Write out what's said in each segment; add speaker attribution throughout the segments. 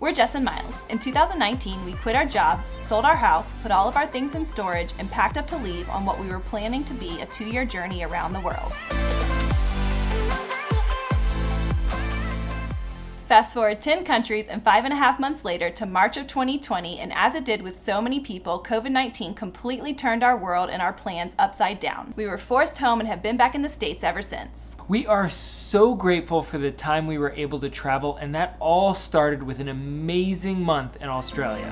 Speaker 1: We're Jess and Myles. In 2019, we quit our jobs, sold our house, put all of our things in storage, and packed up to leave on what we were planning to be a two year journey around the world. Fast forward 10 countries and five and a half months later to March of 2020, and as it did with so many people, COVID 19 completely turned our world and our plans upside down. We were forced home and have been back in the States ever since.
Speaker 2: We are so grateful for the time we were able to travel, and that all started with an amazing month in Australia.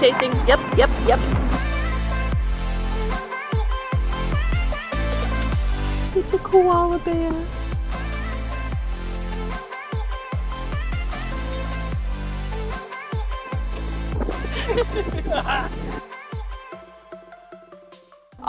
Speaker 1: Tasting. Yep, yep, yep. It's a koala bear.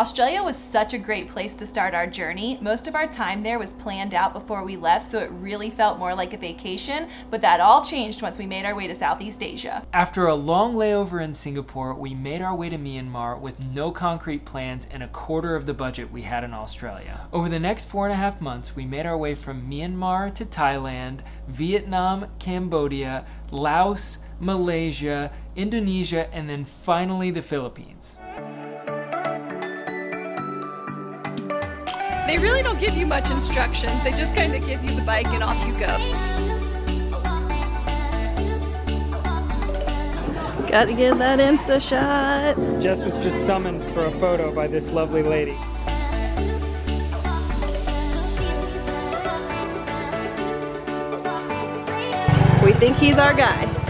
Speaker 1: Australia was such a great place to start our journey. Most of our time there was planned out before we left, so it really felt more like a vacation, but that all changed once we made our way to Southeast Asia.
Speaker 2: After a long layover in Singapore, we made our way to Myanmar with no concrete plans and a quarter of the budget we had in Australia. Over the next four and a half months, we made our way from Myanmar to Thailand, Vietnam, Cambodia, Laos, Malaysia, Indonesia, and then finally the Philippines.
Speaker 1: They really don't give you much instructions. They just kind of give you the bike and off you go. Gotta get that Insta shot.
Speaker 2: Jess was just summoned for a photo by this lovely lady.
Speaker 1: We think he's our guy.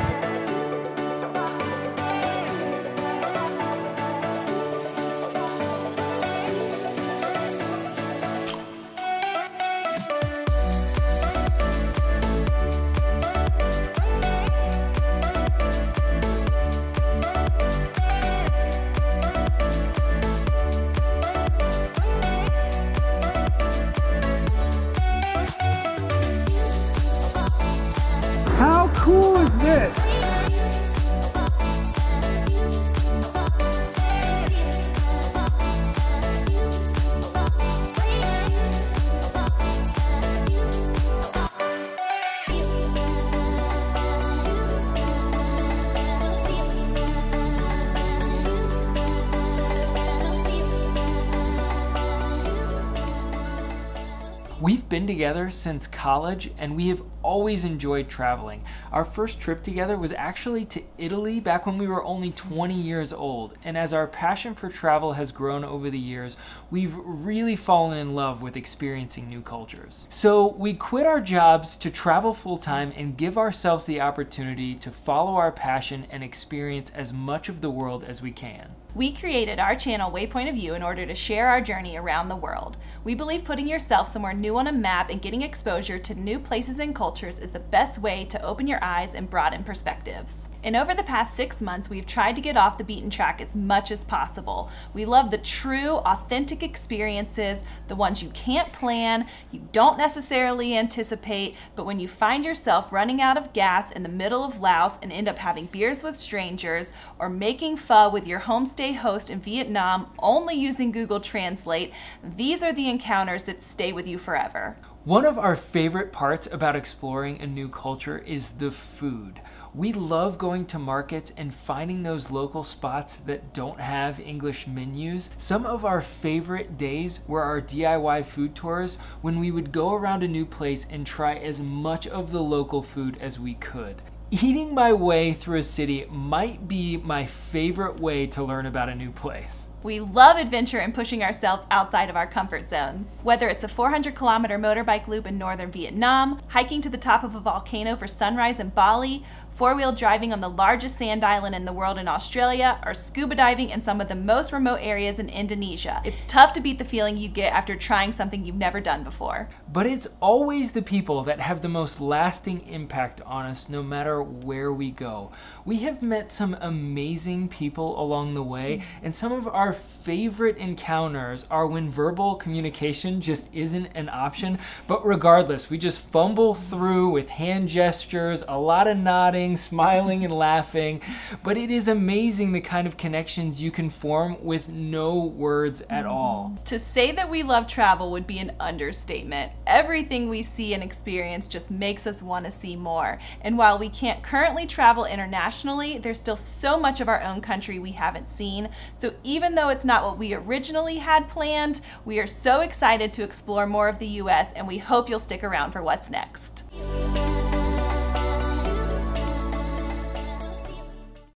Speaker 2: We've been together since college and we have always enjoyed traveling. Our first trip together was actually to Italy back when we were only 20 years old. And as our passion for travel has grown over the years, we've really fallen in love with experiencing new cultures. So we quit our jobs to travel full time and give ourselves the opportunity to follow our passion and experience as much of the world as we can.
Speaker 1: We created our channel Waypoint of View in order to share our journey around the world. We believe putting yourself somewhere new on a map and getting exposure to new places and cultures is the best way to open your eyes and broaden perspectives. And over the past six months, we've tried to get off the beaten track as much as possible. We love the true, authentic experiences, the ones you can't plan, you don't necessarily anticipate, but when you find yourself running out of gas in the middle of Laos and end up having beers with strangers, or making pho with your homestay host in Vietnam only using Google Translate, these are the encounters that stay with you forever.
Speaker 2: One of our favorite parts about exploring a new culture is the food. We love going to markets and finding those local spots that don't have English menus. Some of our favorite days were our DIY food tours when we would go around a new place and try as much of the local food as we could. Eating my way through a city might be my favorite way to learn about a new place.
Speaker 1: We love adventure and pushing ourselves outside of our comfort zones. Whether it's a 400 kilometer motorbike loop in northern Vietnam, hiking to the top of a volcano for sunrise in Bali, four wheel driving on the largest sand island in the world in Australia, or scuba diving in some of the most remote areas in Indonesia. It's tough to beat the feeling you get after trying something you've never done before.
Speaker 2: But it's always the people that have the most lasting impact on us no matter where we go. We have met some amazing people along the way, mm-hmm. and some of our favorite encounters are when verbal communication just isn't an option. But regardless, we just fumble through with hand gestures, a lot of nodding, smiling, and laughing. But it is amazing the kind of connections you can form with no words at mm-hmm. all.
Speaker 1: To say that we love travel would be an understatement. Everything we see and experience just makes us want to see more. And while we can't currently travel internationally, there's still so much of our own country we haven't seen. So even though it's not what we originally had planned, we are so excited to explore more of the US and we hope you'll stick around for what's next.